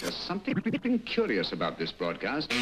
There's something curious about this broadcast.